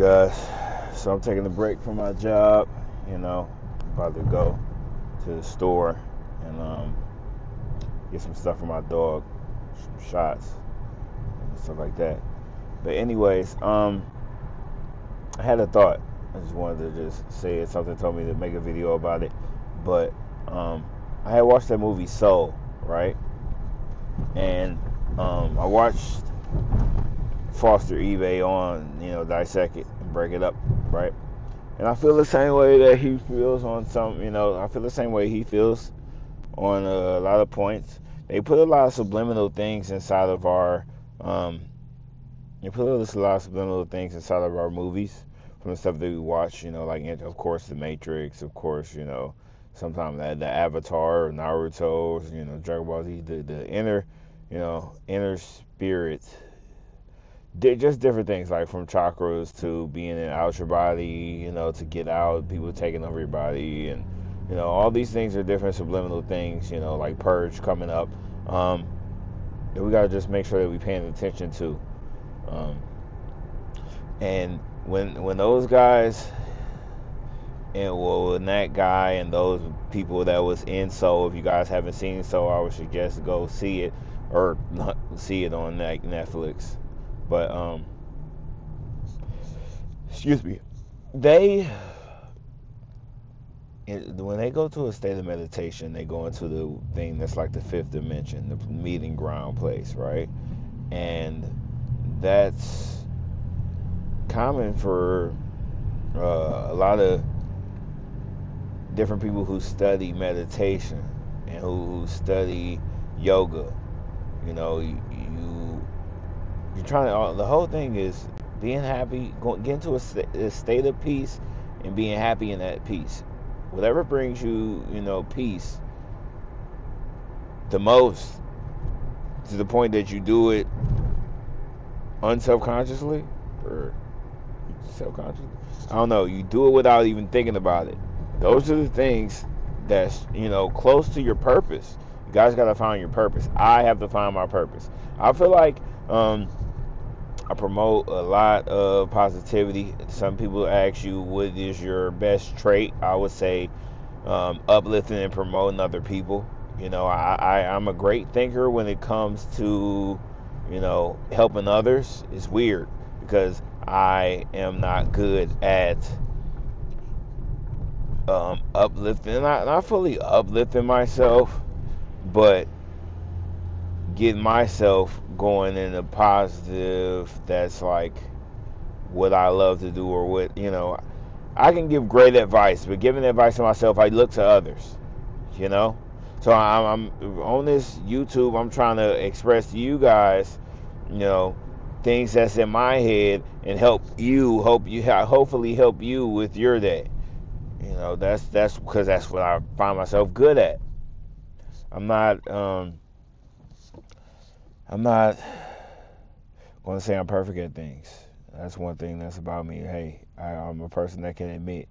guys. So I'm taking a break from my job. You know, about to go to the store and um, get some stuff for my dog, some shots, and stuff like that. But anyways, um, I had a thought. I just wanted to just say it. Something told me to make a video about it. But um, I had watched that movie Soul, right? And um, I watched Foster eBay on, you know, dissect it and break it up, right? And I feel the same way that he feels on some, you know, I feel the same way he feels on a lot of points. They put a lot of subliminal things inside of our, um, they put a lot of subliminal things inside of our movies from the stuff that we watch, you know, like, of course, The Matrix, of course, you know, sometimes the, the Avatar, Naruto, you know, Dragon Ball Z, the, the inner, you know, inner spirit just different things like from chakras to being in out your body, you know, to get out, people taking over your body, and you know, all these things are different subliminal things, you know, like purge coming up. Um, that we gotta just make sure that we paying attention to. Um, and when when those guys and well when that guy and those people that was in Soul, if you guys haven't seen so I would suggest go see it or see it on Netflix. But um, excuse me, they when they go to a state of meditation, they go into the thing that's like the fifth dimension, the meeting ground place, right? And that's common for uh, a lot of different people who study meditation and who, who study yoga. You know, you're trying to. Uh, the whole thing is being happy, going get into a, a state of peace, and being happy in that peace. Whatever brings you, you know, peace the most, to the point that you do it unselfconsciously or self-consciously. I don't know. You do it without even thinking about it. Those are the things that's you know close to your purpose. You guys got to find your purpose. I have to find my purpose. I feel like um, I promote a lot of positivity. Some people ask you, what is your best trait? I would say um, uplifting and promoting other people. You know, I, I, I'm a great thinker when it comes to, you know, helping others. It's weird because I am not good at um, uplifting. Not, not fully uplifting myself, but getting myself going in a positive that's like what I love to do or what, you know, I can give great advice, but giving advice to myself, I look to others, you know? So I'm, I'm on this YouTube, I'm trying to express to you guys, you know, things that's in my head and help you, hope you, hopefully help you with your day. You know, that's, that's because that's what I find myself good at. I'm not, um, I'm not going to say I'm perfect at things. That's one thing that's about me. Hey, I, am a person that can admit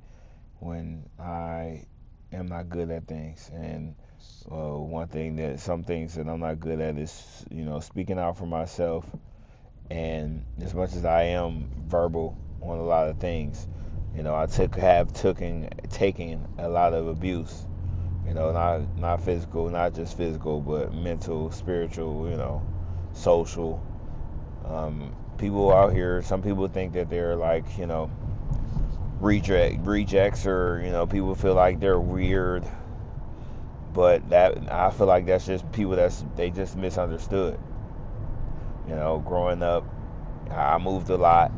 when I am not good at things. And uh, one thing that some things that I'm not good at is, you know, speaking out for myself. And as much as I am verbal on a lot of things, you know, I took have taken taken a lot of abuse. You know, not not physical, not just physical, but mental, spiritual. You know, social. Um, people out here, some people think that they're like, you know, reject rejects or you know people feel like they're weird. But that i feel like that's just people that's they just misunderstood. You know growing up i moved a lot.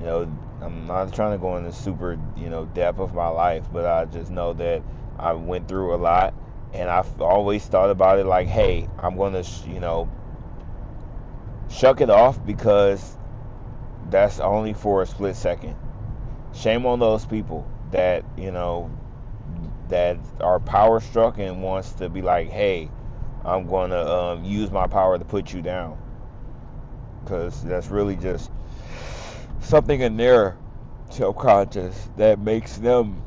You know i'm not trying to go into super you know depth of my life but i just know that i went through a lot and i've always thought about it like hey i'm gonna you know shuck it off because that's only for a split second. Shame on those people that, you know, that are power struck and wants to be like, hey, I'm going to um, use my power to put you down. Because that's really just something in their subconscious that makes them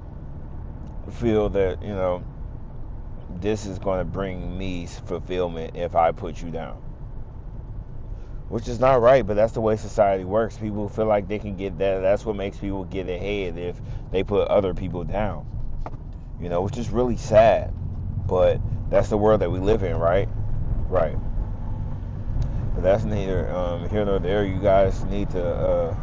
feel that, you know, this is going to bring me fulfillment if I put you down which is not right, but that's the way society works. People feel like they can get that. That's what makes people get ahead if they put other people down. You know, which is really sad, but that's the world that we live in, right? Right. But that's neither um, here nor there. You guys need to, uh,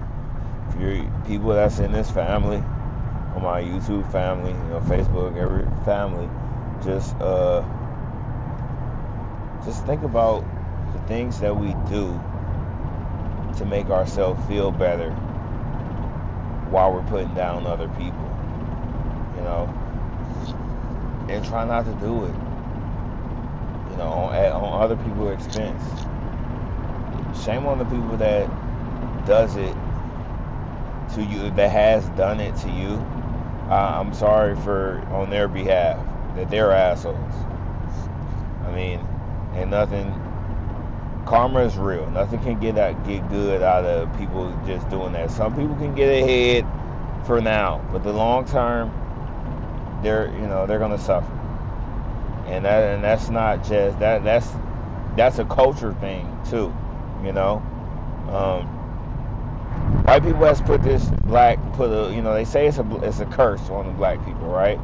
if you're people that's in this family, on my YouTube family, you know, Facebook, every family, just uh, just think about the things that we do to make ourselves feel better while we're putting down other people. You know, and try not to do it. You know, on, at, on other people's expense. Shame on the people that does it to you, that has done it to you. Uh, I'm sorry for on their behalf that they're assholes. I mean, and nothing. Karma is real. Nothing can get that get good out of people just doing that. Some people can get ahead for now, but the long term, they're you know they're gonna suffer. And that and that's not just that that's that's a culture thing too. You know, um, white people has put this black put a you know they say it's a it's a curse on the black people, right?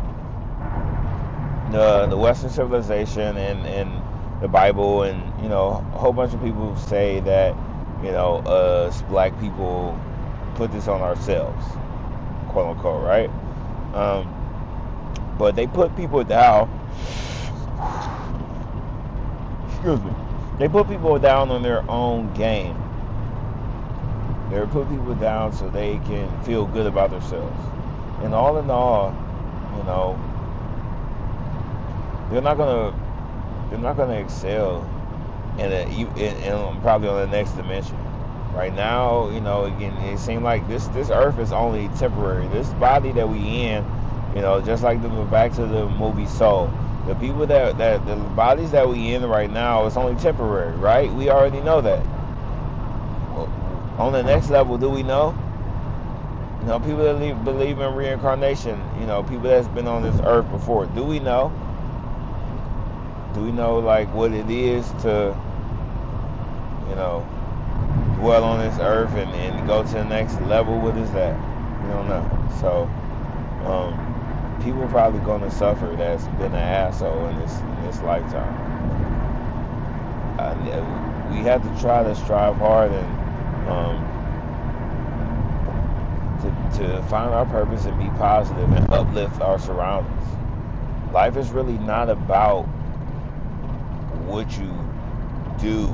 The the Western civilization and and the Bible and you know a whole bunch of people say that you know us black people put this on ourselves, quote unquote, right? Um, but they put people down. Excuse me. They put people down on their own game. They put people down so they can feel good about themselves. And all in all, you know, they're not gonna they're not gonna excel in a in, in probably on the next dimension. Right now, you know, again, it seems like this this earth is only temporary. This body that we in, you know, just like the back to the movie Soul the people that that the bodies that we in right now is only temporary, right? We already know that. On the next level, do we know? You know, people that believe in reincarnation, you know, people that's been on this earth before, do we know? Do we know like what it is to, you know, dwell on this earth and, and go to the next level? What is that? We don't know. So, um, people probably gonna suffer that's been an asshole in this in this lifetime. Uh, we have to try to strive hard and um, to to find our purpose and be positive and uplift our surroundings. Life is really not about what you do,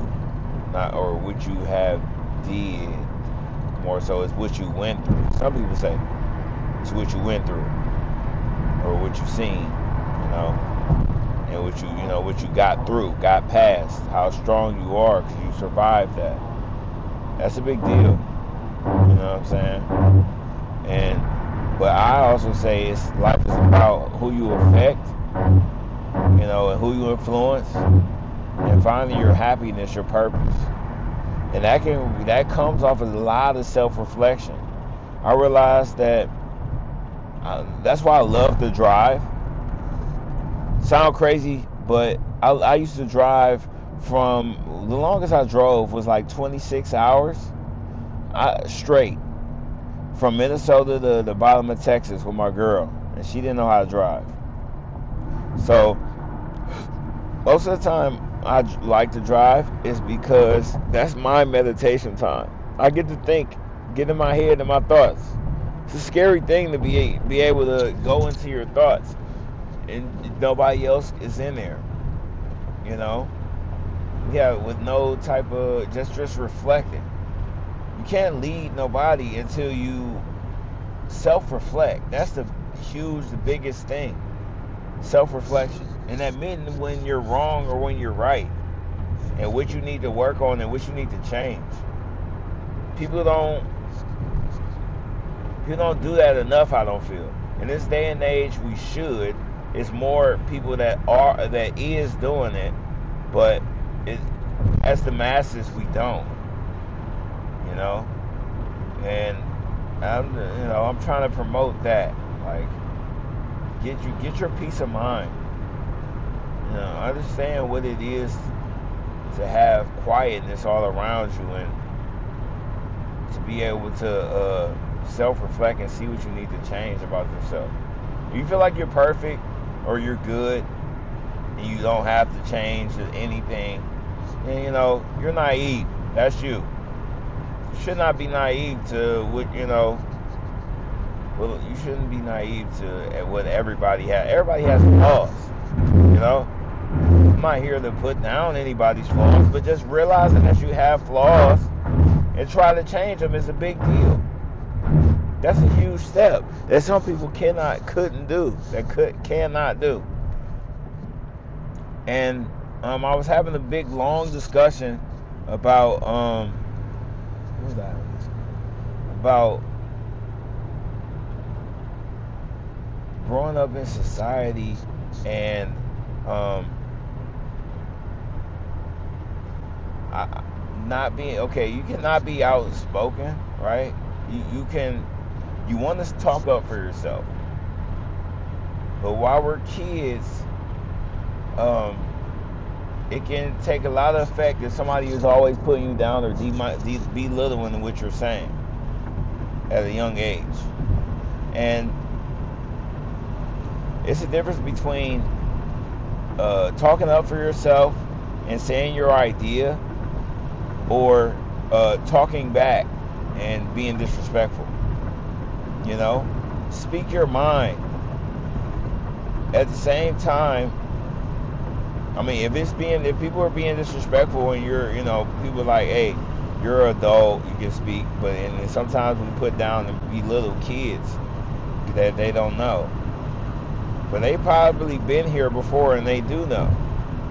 not or what you have did. More so, it's what you went through. Some people say it's what you went through or what you've seen, you know, and what you, you know, what you got through, got past, how strong you are because you survived that. That's a big deal. You know what I'm saying? And, but I also say it's life is about who you affect, you know, and who you influence, and finding your happiness, your purpose. And that can that comes off of a lot of self-reflection. I realized that uh, that's why I love to drive. Sound crazy, but I, I used to drive from the longest I drove was like 26 hours I, straight from Minnesota to the bottom of Texas with my girl, and she didn't know how to drive. So most of the time I like to drive is because that's my meditation time. I get to think, get in my head and my thoughts. It's a scary thing to be be able to go into your thoughts and nobody else is in there you know? Yeah with no type of just just reflecting. You can't lead nobody until you self-reflect. That's the huge the biggest thing. Self-reflection and admitting when you're wrong or when you're right and what you need to work on and what you need to change people don't you don't do that enough, I don't feel. In this day and age, we should. It's more people that are that is doing it, but it, as the masses, we don't. You know, and I'm you know I'm trying to promote that. Like, get you get your peace of mind. Know, understand what it is to have quietness all around you and to be able to uh, self-reflect and see what you need to change about yourself. If you feel like you're perfect or you're good and you don't have to change anything, then you know you're naive. That's you. You should not be naive to what you know. Well, you shouldn't be naive to what everybody has. Everybody has flaws, you know. Not here to put down anybody's flaws, but just realizing that you have flaws and try to change them is a big deal. That's a huge step that some people cannot, couldn't do, that could, cannot do. And um, I was having a big, long discussion about um, what was that? About growing up in society and um, Not being okay. You cannot be outspoken, right? You you can you want to talk up for yourself, but while we're kids, um, it can take a lot of effect if somebody is always putting you down or de- belittling what you're saying at a young age, and it's a difference between uh, talking up for yourself and saying your idea or uh, talking back and being disrespectful. You know, speak your mind. At the same time, I mean, if it's being, if people are being disrespectful and you're, you know, people like, hey, you're an adult, you can speak, but and sometimes we put down and be little kids that they don't know. But they probably been here before and they do know.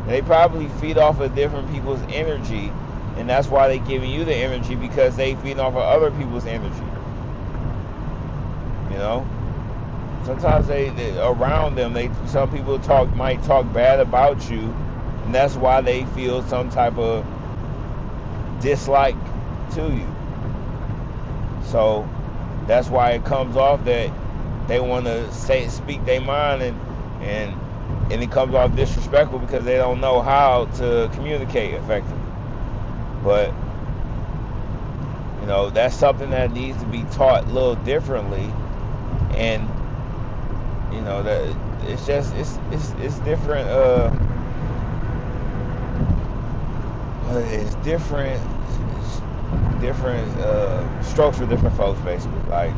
They probably feed off of different people's energy and that's why they're giving you the energy because they feed off of other people's energy. You know, sometimes they, they around them. They some people talk might talk bad about you, and that's why they feel some type of dislike to you. So that's why it comes off that they want to say speak their mind and and and it comes off disrespectful because they don't know how to communicate effectively. But you know, that's something that needs to be taught a little differently. And you know, that it's just it's it's it's different uh it's different it's different uh strokes for different folks basically. Like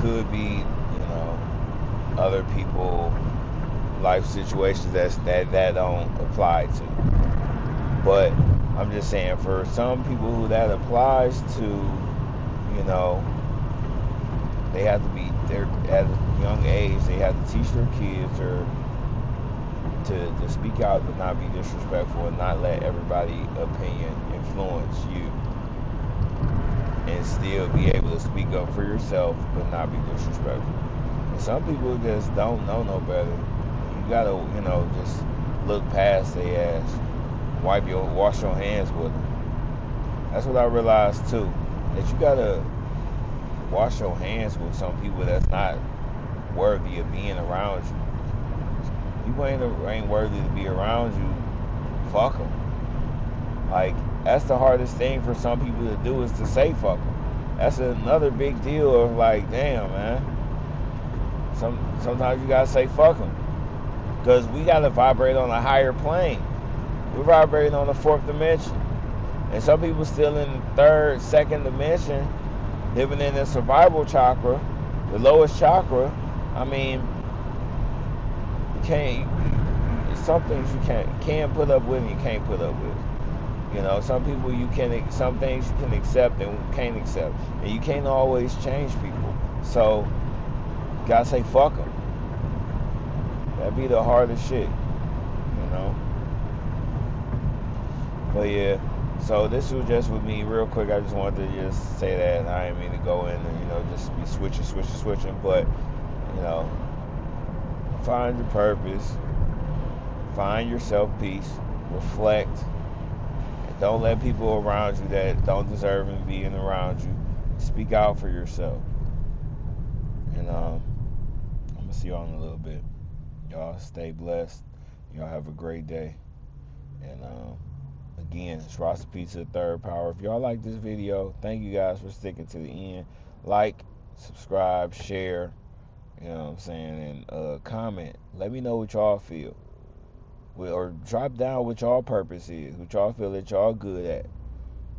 could be, you know, other people life situations that's that that don't apply to. But I'm just saying, for some people who that applies to, you know, they have to be there at a young age. They have to teach their kids or to, to speak out, but not be disrespectful and not let everybody opinion influence you, and still be able to speak up for yourself, but not be disrespectful. And some people just don't know no better. You gotta, you know, just look past their ass wipe your wash your hands with them. That's what I realized too. That you gotta wash your hands with some people that's not worthy of being around you. People ain't ain't worthy to be around you. Fuck them. Like that's the hardest thing for some people to do is to say fuck them. That's another big deal of like, damn man. Some sometimes you gotta say fuck them because we gotta vibrate on a higher plane. We're vibrating on the fourth dimension. And some people still in the third, second dimension, living in the survival chakra, the lowest chakra. I mean, you can't. Some things you can't can put up with, and you can't put up with. You know, some people you can, some things you can accept and can't accept, and you can't always change people. So, gotta say fuck them. That'd be the hardest shit. You know. But yeah, so this was just with me real quick. I just wanted to just say that I didn't mean to go in and you know just be switching, switching, switching. But you know, find your purpose, find yourself peace, reflect, and don't let people around you that don't deserve to being around you. Speak out for yourself. And um, I'm gonna see y'all in a little bit. Y'all stay blessed. Y'all have a great day. And um Again, it's Rasta Pizza Third Power. If y'all like this video, thank you guys for sticking to the end. Like, subscribe, share, you know what I'm saying, and uh, comment. Let me know what y'all feel. Or drop down what y'all purpose is, what y'all feel that y'all good at.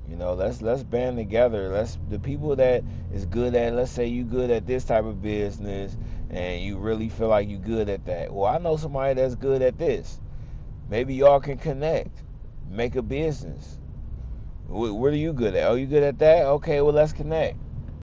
You know, let's let's band together. Let's the people that is good at. Let's say you good at this type of business, and you really feel like you good at that. Well, I know somebody that's good at this. Maybe y'all can connect, make a business. What, are you good at? Are you good at that? Okay, well let's connect.